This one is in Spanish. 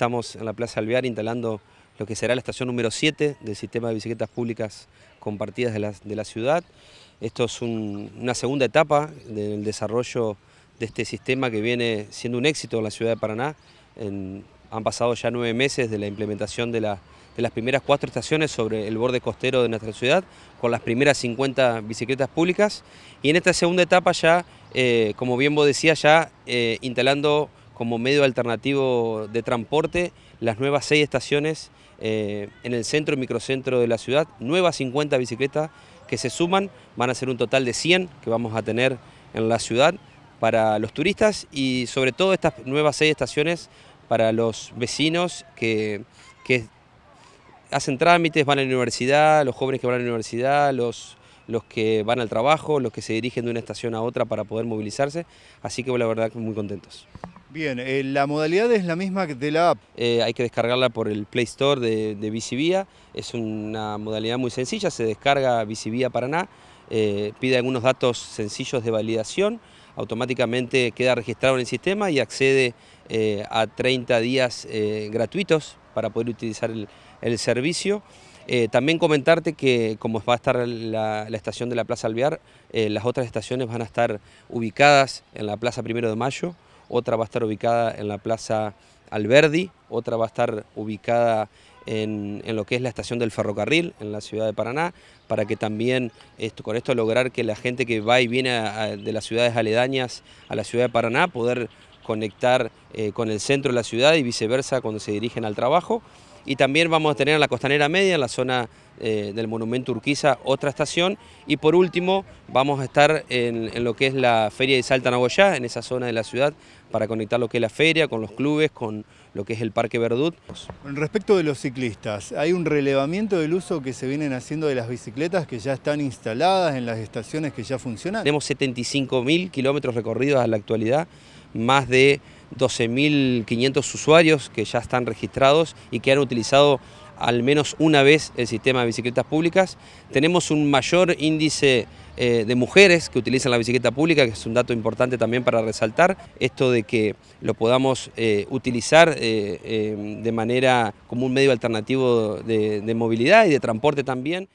Estamos en la Plaza Alvear instalando lo que será la estación número 7 del sistema de bicicletas públicas compartidas de la, ciudad. Esto es una segunda etapa del desarrollo de este sistema que viene siendo un éxito en la ciudad de Paraná. han pasado ya nueve meses de la implementación de, las primeras cuatro estaciones sobre el borde costero de nuestra ciudad, con las primeras 50 bicicletas públicas. Y en esta segunda etapa ya, eh, como bien vos decías, ya eh, instalando como medio alternativo de transporte las nuevas seis estaciones eh, en el centro microcentro de la ciudad, nuevas 50 bicicletas que se suman, van a ser un total de 100 que vamos a tener en la ciudad para los turistas y sobre todo estas nuevas seis estaciones para los vecinos que, que hacen trámites, van a la universidad, los jóvenes que van a la universidad, los, los que van al trabajo, los que se dirigen de una estación a otra para poder movilizarse, así que la verdad muy contentos. Bien, eh, la modalidad es la misma de la app. Eh, hay que descargarla por el Play Store de, de es una modalidad muy sencilla, se descarga Bicivía Paraná, eh, pide algunos datos sencillos de validación, automáticamente queda registrado en el sistema y accede a 30 días gratuitos para poder utilizar el, servicio. también comentarte que como va a estar la, estación de la Plaza Alvear, las otras estaciones van a estar ubicadas en la Plaza Primero de Mayo, otra va a estar ubicada en la Plaza Alberdi, otra va a estar ubicada en, lo que es la estación del ferrocarril en la ciudad de Paraná, para que también con esto lograr que la gente que va y viene de las ciudades aledañas a la ciudad de Paraná, poder conectar eh, con el centro de la ciudad y viceversa cuando se dirigen al trabajo. Y también vamos a tener en la Costanera Media, en la zona eh, del Monumento Urquiza, otra estación. Y por último, vamos a estar en, lo que es la Feria de Salta Nagoyá, en esa zona de la ciudad, para conectar lo que es la feria con los clubes, con lo que es el Parque Verdut. Respecto de los ciclistas, ¿hay un relevamiento del uso que se vienen haciendo de las bicicletas que ya están instaladas en las estaciones que ya funcionan? Tenemos 75.000 kilómetros recorridos a la actualidad, más de 12.500 usuarios que ya están registrados y que han utilizado al menos una vez el sistema de bicicletas públicas. Tenemos un mayor índice eh, de mujeres que utilizan la bicicleta pública, que es un dato importante también para resaltar, esto de que lo podamos eh, utilizar eh, de manera como un medio alternativo de movilidad y de transporte también.